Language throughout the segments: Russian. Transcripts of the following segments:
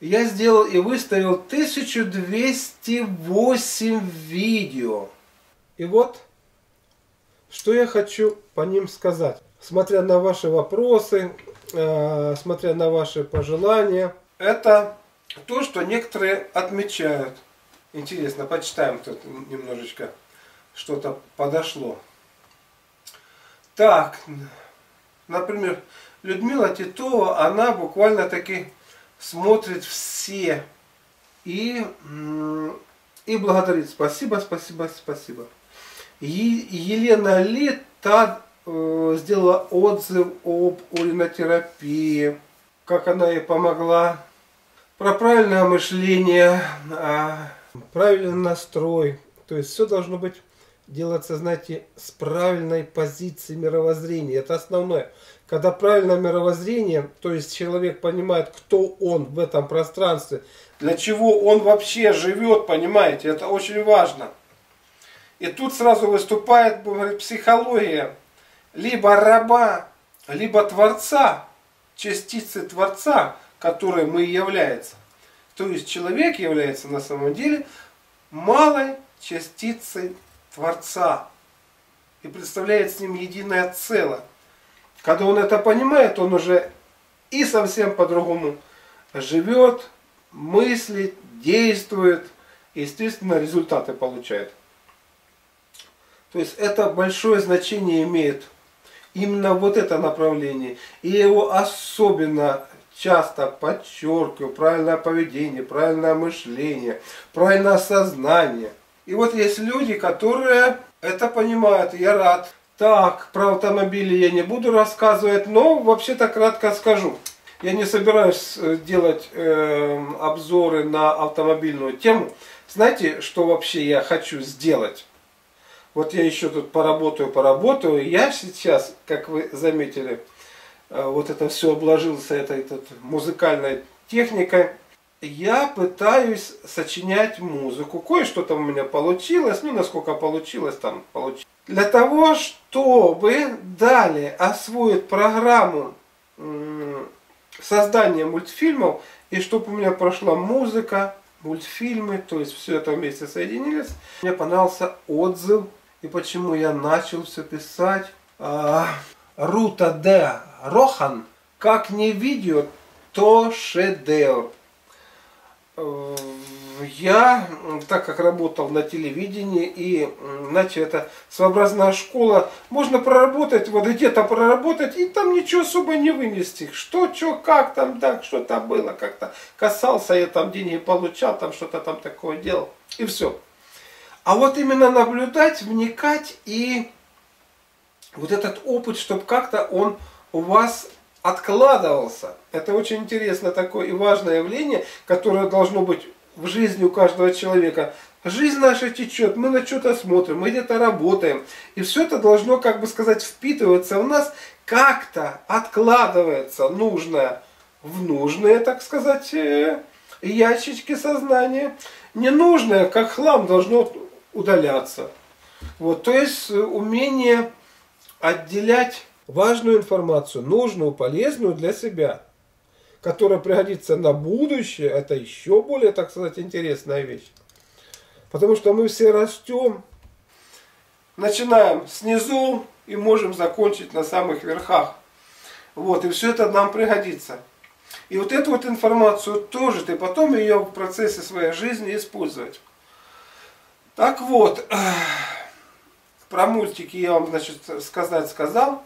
я сделал и выставил 1208 видео. И вот, что я хочу по ним сказать. Смотря на ваши вопросы, э, смотря на ваши пожелания, это то, что некоторые отмечают. Интересно, почитаем тут немножечко, что-то подошло. Так, например, Людмила Титова, она буквально таки смотрит все и, и благодарит. Спасибо, спасибо, спасибо. Елена Ли та, э, сделала отзыв об уринотерапии, как она ей помогла, про правильное мышление, а, правильный настрой. То есть все должно быть делаться, знаете, с правильной позиции мировоззрения. Это основное. Когда правильное мировоззрение, то есть человек понимает, кто он в этом пространстве, для чего он вообще живет, понимаете, это очень важно. И тут сразу выступает говорит, психология либо раба, либо творца, частицы творца, которой мы является. То есть человек является на самом деле малой частицей Творца и представляет с ним единое целое. Когда он это понимает, он уже и совсем по-другому живет, мыслит, действует и, естественно, результаты получает. То есть это большое значение имеет именно вот это направление. И его особенно часто подчеркиваю, правильное поведение, правильное мышление, правильное сознание – и вот есть люди, которые это понимают, я рад. Так, про автомобили я не буду рассказывать, но вообще-то кратко скажу. Я не собираюсь э, делать э, обзоры на автомобильную тему. Знаете, что вообще я хочу сделать? Вот я еще тут поработаю, поработаю. Я сейчас, как вы заметили, э, вот это все обложился этой, этой музыкальной техникой я пытаюсь сочинять музыку. Кое-что там у меня получилось, ну насколько получилось, там получилось. Для того, чтобы далее освоить программу создания мультфильмов, и чтобы у меня прошла музыка, мультфильмы, то есть все это вместе соединились, мне понравился отзыв, и почему я начал все писать. А, Рута Д. Рохан, как не видео, то шедевр. Я, так как работал на телевидении, и, знаете, это своеобразная школа, можно проработать, вот где-то проработать, и там ничего особо не вынести. Что, что, как там, так, что там было, как-то касался, я там деньги получал, там что-то там такое делал, и все. А вот именно наблюдать, вникать и вот этот опыт, чтобы как-то он у вас откладывался. Это очень интересно такое и важное явление, которое должно быть в жизни у каждого человека. Жизнь наша течет, мы на что-то смотрим, мы где-то работаем. И все это должно, как бы сказать, впитываться в нас, как-то откладывается нужное в нужные, так сказать, э, ящички сознания. Ненужное, как хлам, должно удаляться. Вот, то есть э, умение отделять важную информацию, нужную, полезную для себя, которая пригодится на будущее, это еще более, так сказать, интересная вещь. Потому что мы все растем, начинаем снизу и можем закончить на самых верхах. Вот, и все это нам пригодится. И вот эту вот информацию тоже ты потом ее в процессе своей жизни использовать. Так вот, про мультики я вам, значит, сказать сказал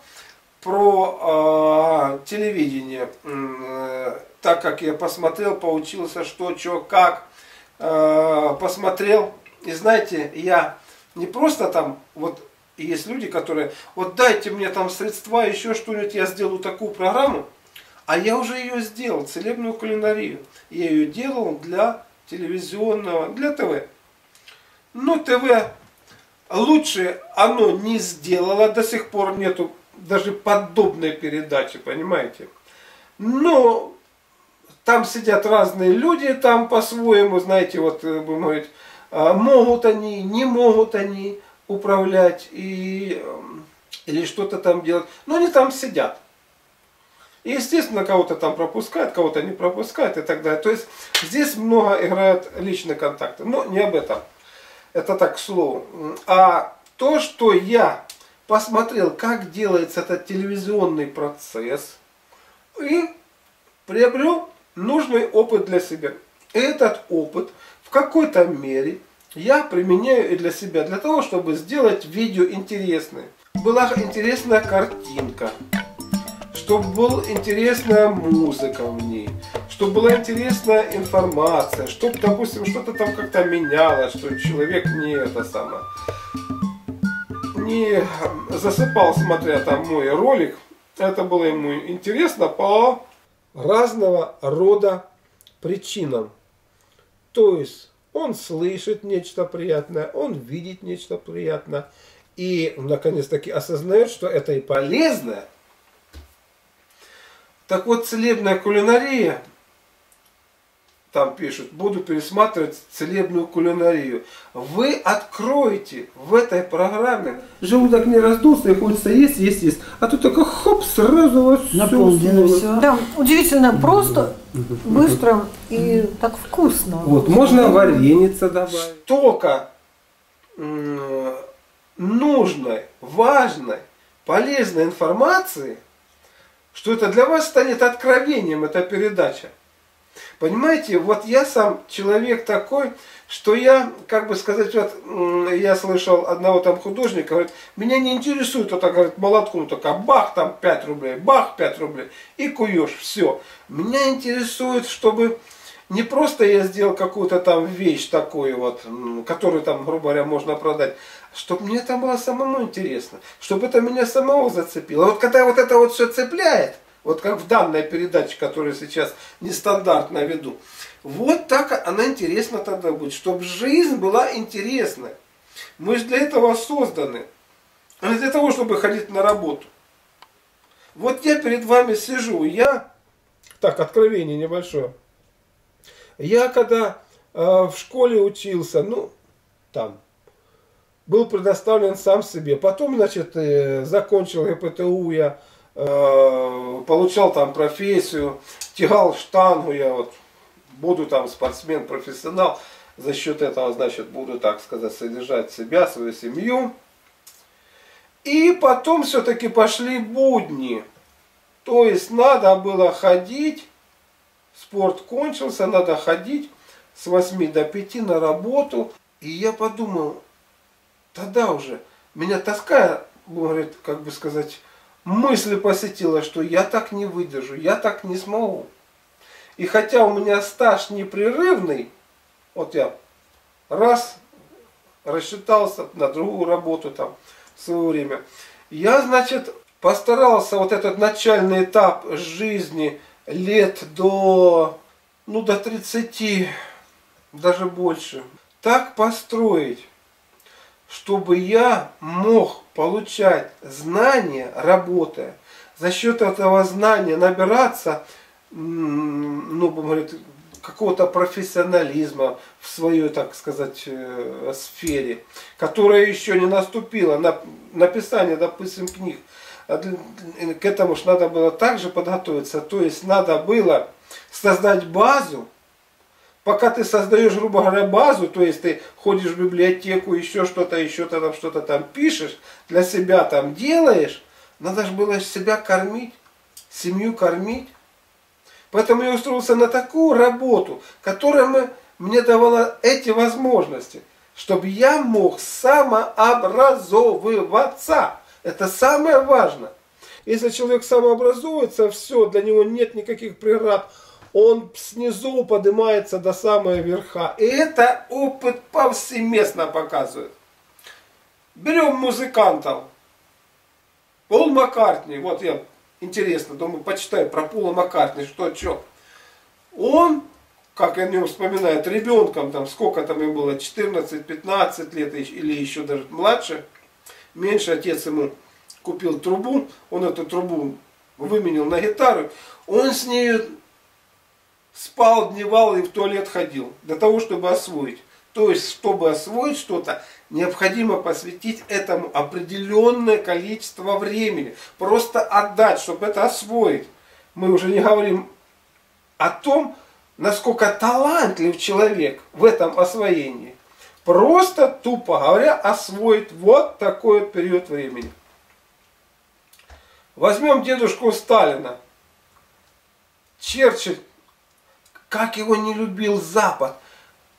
про э, телевидение. Э, так как я посмотрел, поучился, что, что, как, э, посмотрел. И знаете, я не просто там, вот есть люди, которые, вот дайте мне там средства, еще что-нибудь, я сделаю такую программу, а я уже ее сделал, целебную кулинарию. Я ее делал для телевизионного, для ТВ. Но ТВ лучше оно не сделало, до сих пор нету даже подобной передачи, понимаете? Но там сидят разные люди, там по-своему, знаете, вот, э, будем говорить, а, могут они, не могут они управлять и, эм, или что-то там делать. Но они там сидят. И, естественно, кого-то там пропускает, кого-то не пропускает и так далее. То есть здесь много играют личные контакты. Но не об этом. Это так, к слову. А то, что я посмотрел, как делается этот телевизионный процесс, и приобрел нужный опыт для себя. Этот опыт в какой-то мере я применяю и для себя, для того, чтобы сделать видео интересное. Была интересная картинка, чтобы была интересная музыка в ней, чтобы была интересная информация, чтобы, допустим, что-то там как-то менялось, что человек не это самое, не засыпал, смотря там мой ролик. Это было ему интересно по разного рода причинам. То есть он слышит нечто приятное, он видит нечто приятное. И наконец-таки осознает, что это и полезно. Так вот, целебная кулинария там пишут, буду пересматривать целебную кулинарию. Вы откроете в этой программе, желудок не раздулся и хочется есть, есть, есть. А тут только хоп, сразу вот все. все. Да, удивительно просто, быстро и так вкусно. Вот, можно вареница добавить. Только нужной, важной, полезной информации, что это для вас станет откровением, эта передача. Понимаете, вот я сам человек такой, что я, как бы сказать, вот я слышал одного там художника, говорит, меня не интересует, вот так говорит, молотком только бах, там 5 рублей, бах, 5 рублей, и куешь, все. Меня интересует, чтобы не просто я сделал какую-то там вещь такую вот, которую там, грубо говоря, можно продать, чтобы мне это было самому интересно, чтобы это меня самого зацепило. Вот когда вот это вот все цепляет, вот как в данной передаче, которую сейчас нестандартно веду. Вот так она интересна тогда будет, чтобы жизнь была интересная. Мы же для этого созданы. А для того, чтобы ходить на работу. Вот я перед вами сижу, я... Так, откровение небольшое. Я когда э, в школе учился, ну, там, был предоставлен сам себе. Потом, значит, э, закончил ГПТУ я получал там профессию, тягал штангу, я вот буду там спортсмен, профессионал, за счет этого, значит, буду, так сказать, содержать себя, свою семью. И потом все-таки пошли будни. То есть надо было ходить, спорт кончился, надо ходить с 8 до 5 на работу. И я подумал, тогда уже меня тоска, говорит, как бы сказать, мысль посетила, что я так не выдержу, я так не смогу. И хотя у меня стаж непрерывный, вот я раз рассчитался на другую работу там в свое время, я, значит, постарался вот этот начальный этап жизни лет до, ну, до 30, даже больше, так построить, чтобы я мог получать знания, работая, за счет этого знания набираться, ну, говорит, какого-то профессионализма в своей, так сказать, э, сфере, которая еще не наступила, на написание, допустим, книг. А к этому же надо было также подготовиться, то есть надо было создать базу, Пока ты создаешь, грубо говоря, базу, то есть ты ходишь в библиотеку, еще что-то, еще -то там что-то там пишешь, для себя там делаешь, надо же было себя кормить, семью кормить. Поэтому я устроился на такую работу, которая мне давала эти возможности, чтобы я мог самообразовываться. Это самое важное. Если человек самообразуется, все, для него нет никаких преград он снизу поднимается до самого верха. И это опыт повсеместно показывает. Берем музыкантов. Пол Маккартни, вот я интересно, думаю, почитаю про Пола Маккартни, что, что. Он, как о нем вспоминают, ребенком, там, сколько там ему было, 14-15 лет или еще даже младше, меньше отец ему купил трубу, он эту трубу выменил на гитару, он с ней спал, дневал и в туалет ходил, для того, чтобы освоить. То есть, чтобы освоить что-то, необходимо посвятить этому определенное количество времени. Просто отдать, чтобы это освоить. Мы уже не говорим о том, насколько талантлив человек в этом освоении. Просто, тупо говоря, освоить вот такой вот период времени. Возьмем дедушку Сталина. Черчилль, как его не любил Запад.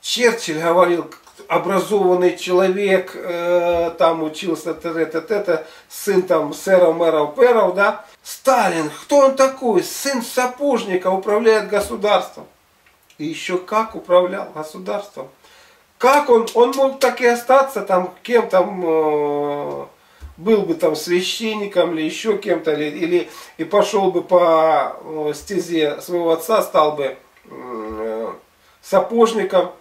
Черчилль говорил, образованный человек, э, там учился, т -т -т -т -т, сын там сэра мэров перов, да. Сталин, кто он такой? Сын сапожника управляет государством. И еще как управлял государством. Как он, он мог так и остаться там кем там, э, был бы там священником или еще кем-то, или, или и пошел бы по э, стезе своего отца, стал бы сапожником.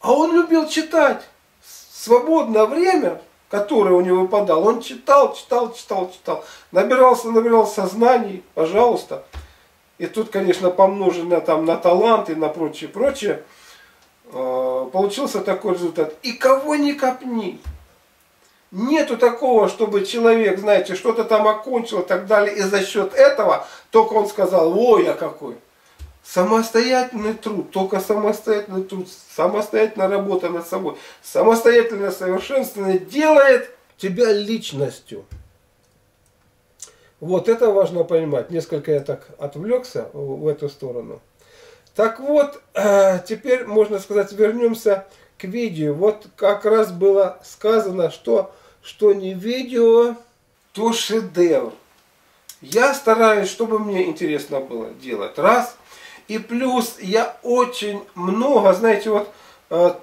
А он любил читать. Свободное время, которое у него выпадало, он читал, читал, читал, читал. Набирался, набирался знаний, пожалуйста. И тут, конечно, помноженное там на таланты, на прочее, прочее, э, получился такой результат. И кого ни копни. Нету такого, чтобы человек, знаете, что-то там окончил и так далее, и за счет этого только он сказал, ой, я какой. Самостоятельный труд, только самостоятельный труд, самостоятельная работа над собой, самостоятельное совершенствование делает тебя личностью. Вот это важно понимать. Несколько я так отвлекся в эту сторону. Так вот, э, теперь, можно сказать, вернемся к видео. Вот как раз было сказано, что, что не видео, то шедевр. Я стараюсь, чтобы мне интересно было делать. Раз. И плюс я очень много, знаете, вот э,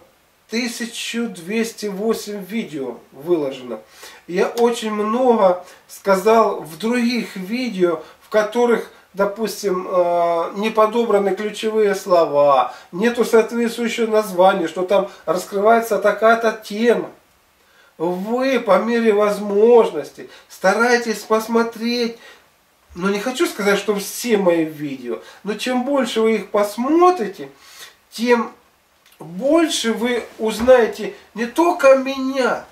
1208 видео выложено. Я очень много сказал в других видео, в которых, допустим, э, не подобраны ключевые слова, нету соответствующего названия, что там раскрывается такая-то тема. Вы по мере возможности старайтесь посмотреть но не хочу сказать, что все мои видео, но чем больше вы их посмотрите, тем больше вы узнаете не только меня,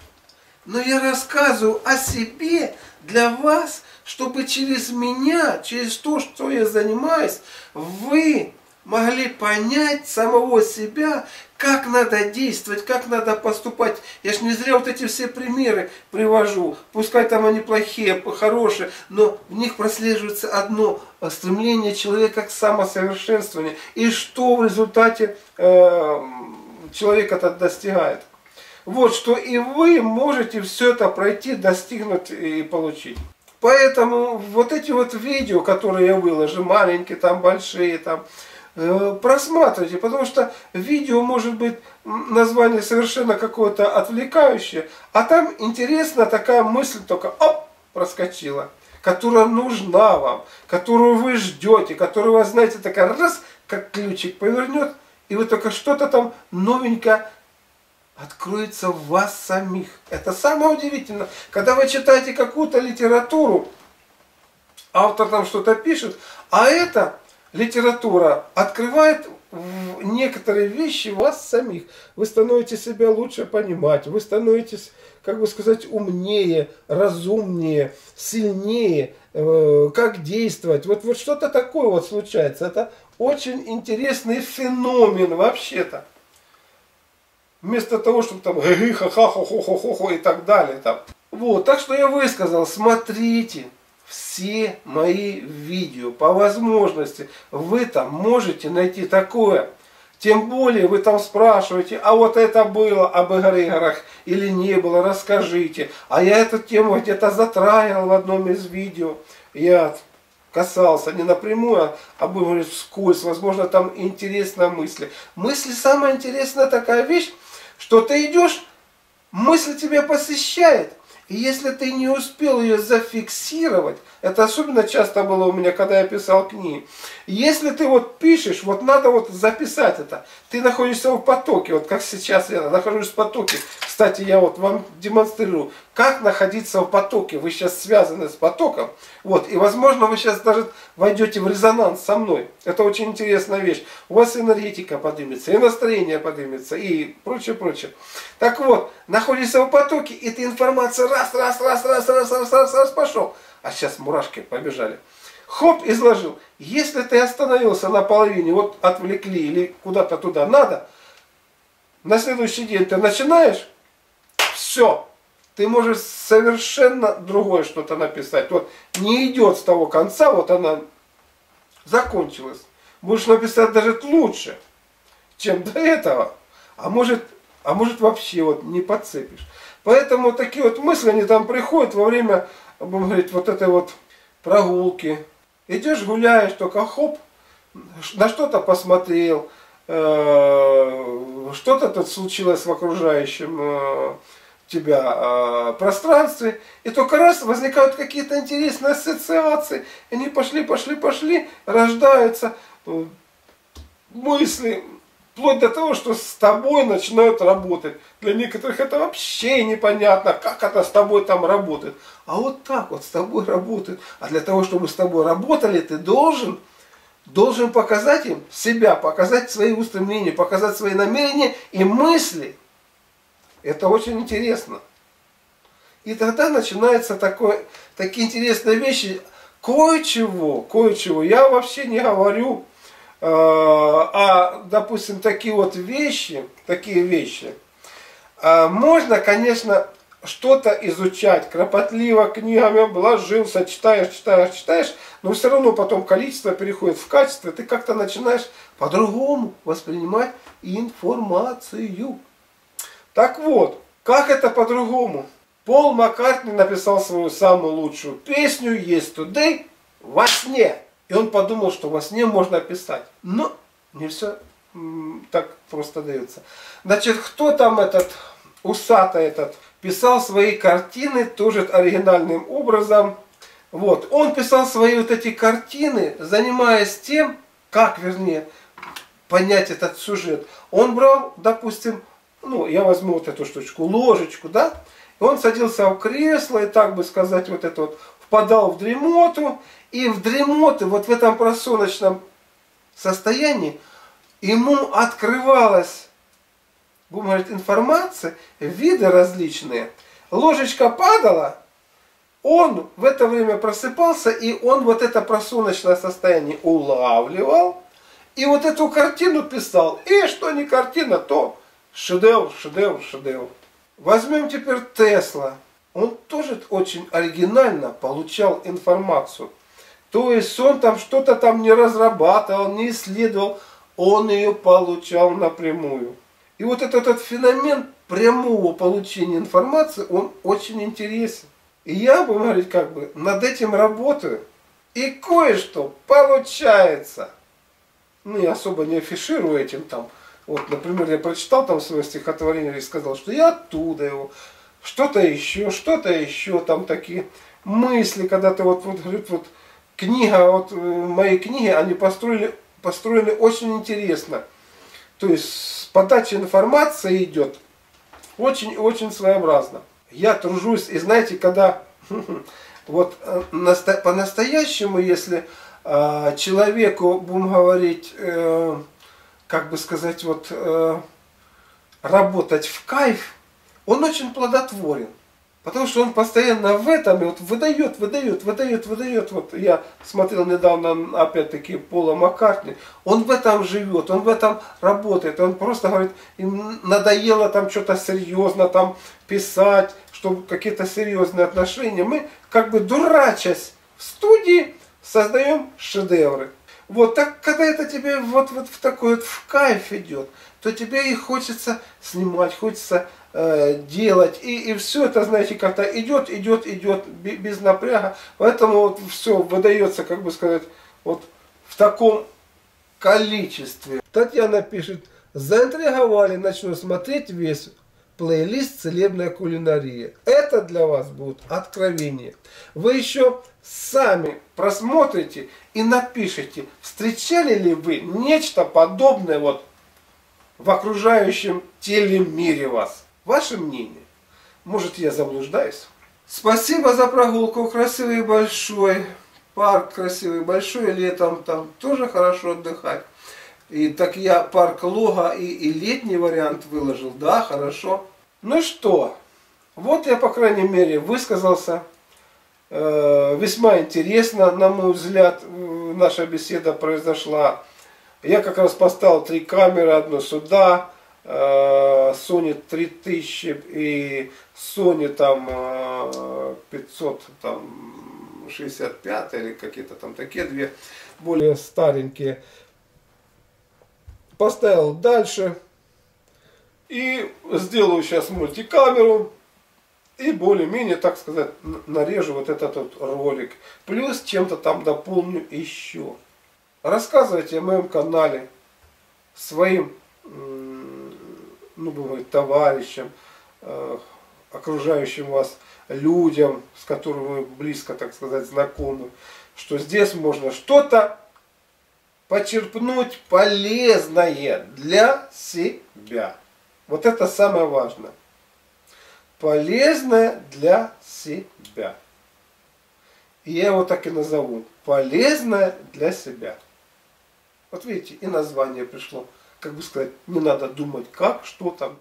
но я рассказываю о себе для вас, чтобы через меня, через то, что я занимаюсь, вы могли понять самого себя, как надо действовать, как надо поступать. Я ж не зря вот эти все примеры привожу. Пускай там они плохие, хорошие, но в них прослеживается одно стремление человека к самосовершенствованию. И что в результате э, человек это достигает. Вот что и вы можете все это пройти, достигнуть и получить. Поэтому вот эти вот видео, которые я выложу, маленькие, там большие, там, Э, просматривайте, потому что видео может быть название совершенно какое-то отвлекающее, а там интересна такая мысль только оп, проскочила, которая нужна вам, которую вы ждете, которую вас, знаете, такая раз, как ключик повернет, и вы только что-то там новенькое откроется в вас самих. Это самое удивительное. Когда вы читаете какую-то литературу, автор там что-то пишет, а это литература открывает некоторые вещи вас самих. Вы становитесь себя лучше понимать, вы становитесь, как бы сказать, умнее, разумнее, сильнее, э, как действовать. Вот, вот что-то такое вот случается. Это очень интересный феномен вообще-то. Вместо того, чтобы там ха ха хо хо хо хо и так далее. Там. Вот, так что я высказал, смотрите, все мои видео. По возможности вы там можете найти такое. Тем более вы там спрашиваете, а вот это было об эгрегорах или не было, расскажите. А я эту тему где-то затраивал в одном из видео. Я касался не напрямую, а будем говорить вскользь. Возможно, там интересная мысль. Мысли самая интересная такая вещь, что ты идешь, мысль тебя посещает. И если ты не успел ее зафиксировать, это особенно часто было у меня, когда я писал книги. Если ты вот пишешь, вот надо вот записать это. Ты находишься в потоке, вот как сейчас я нахожусь в потоке. Кстати, я вот вам демонстрирую, как находиться в потоке. Вы сейчас связаны с потоком. Вот, и возможно вы сейчас даже войдете в резонанс со мной. Это очень интересная вещь. У вас энергетика поднимется, и настроение поднимется, и прочее, прочее. Так вот, находишься в потоке, и эта информация раз, раз, раз, раз, раз, раз, раз, раз пошел. А сейчас мурашки побежали. Хоп, изложил. Если ты остановился на половине, вот отвлекли или куда-то туда надо, на следующий день ты начинаешь все, ты можешь совершенно другое что-то написать. Вот не идет с того конца, вот она закончилась. Будешь написать даже лучше, чем до этого. А может, а может вообще вот не подцепишь. Поэтому такие вот мысли, они там приходят во время, будем говорить, вот этой вот прогулки. Идешь, гуляешь, только хоп, на что-то посмотрел, что-то тут случилось в окружающем э, тебя э, пространстве, и только раз возникают какие-то интересные ассоциации, они пошли, пошли, пошли, рождаются мысли, вплоть до того, что с тобой начинают работать. Для некоторых это вообще непонятно, как это с тобой там работает. А вот так вот с тобой работает. А для того, чтобы с тобой работали, ты должен, должен показать им себя, показать свои устремления, показать свои намерения и мысли. Это очень интересно. И тогда начинаются такое, такие интересные вещи. Кое-чего, кое-чего. Я вообще не говорю, э, а, допустим, такие вот вещи, такие вещи. Э, можно, конечно, что-то изучать, кропотливо книгами обложился, читаешь, читаешь, читаешь, но все равно потом количество переходит в качество, ты как-то начинаешь по-другому воспринимать информацию. Так вот, как это по-другому? Пол Маккартни написал свою самую лучшую песню «Yesterday» во сне. И он подумал, что во сне можно писать. Но не все так просто дается. Значит, кто там этот усатый этот писал свои картины тоже оригинальным образом. Вот, он писал свои вот эти картины, занимаясь тем, как, вернее, понять этот сюжет. Он брал, допустим, ну, я возьму вот эту штучку, ложечку, да, и он садился в кресло и, так бы сказать, вот это вот, впадал в дремоту, и в дремоте, вот в этом просоночном состоянии, ему открывалась, будем говорить, информация, виды различные. Ложечка падала, он в это время просыпался, и он вот это просоночное состояние улавливал, и вот эту картину писал. И что не картина, то Шедевр, шедевр, шедевр. Возьмем теперь Тесла. Он тоже очень оригинально получал информацию. То есть он там что-то там не разрабатывал, не исследовал, он ее получал напрямую. И вот этот, этот феномен прямого получения информации, он очень интересен. И я, бы говорить, как бы над этим работаю. И кое-что получается. Ну, я особо не афиширую этим там вот, например, я прочитал там свое стихотворение и сказал, что я оттуда его, что-то еще, что-то еще, там такие мысли, когда ты вот, вот, говорит, вот книга, вот э, мои книги, они построили, построены очень интересно. То есть подача информации идет очень-очень своеобразно. Я тружусь, и знаете, когда вот э, по-настоящему, если э, человеку, будем говорить, как бы сказать, вот э, работать в кайф, он очень плодотворен. Потому что он постоянно в этом и вот выдает, выдает, выдает, выдает. Вот я смотрел недавно, опять-таки, Пола Маккартни. Он в этом живет, он в этом работает. Он просто говорит, им надоело там что-то серьезно там писать, чтобы какие-то серьезные отношения. Мы как бы дурачась в студии создаем шедевры. Вот так, когда это тебе вот, вот в такой вот в кайф идет, то тебе и хочется снимать, хочется э, делать. И, и все это, знаете, как-то идет, идет, идет без напряга. Поэтому вот все выдается, как бы сказать, вот в таком количестве. Татьяна пишет, заинтриговали, начну смотреть весь плейлист «Целебная кулинария». Это для вас будет откровение. Вы еще сами просмотрите и напишите, встречали ли вы нечто подобное вот в окружающем телемире вас. Ваше мнение. Может я заблуждаюсь? Спасибо за прогулку, красивый большой. Парк красивый большой, летом там тоже хорошо отдыхать. И так я парк Лога и, и летний вариант выложил. Да, хорошо. Ну что, вот я, по крайней мере, высказался. Э, весьма интересно, на мой взгляд, э, наша беседа произошла. Я как раз поставил три камеры, одну сюда, Sony 3000 и Sony там 500 там 65 или какие-то там такие две более старенькие. Поставил дальше и сделаю сейчас мультикамеру и более-менее, так сказать, нарежу вот этот вот ролик. Плюс чем-то там дополню еще. Рассказывайте о моем канале своим, ну, бывает, товарищам, э, окружающим вас людям, с которыми вы близко, так сказать, знакомы, что здесь можно что-то почерпнуть полезное для себя. Вот это самое важное полезное для себя. И я его так и назову. Полезное для себя. Вот видите, и название пришло. Как бы сказать, не надо думать, как, что там.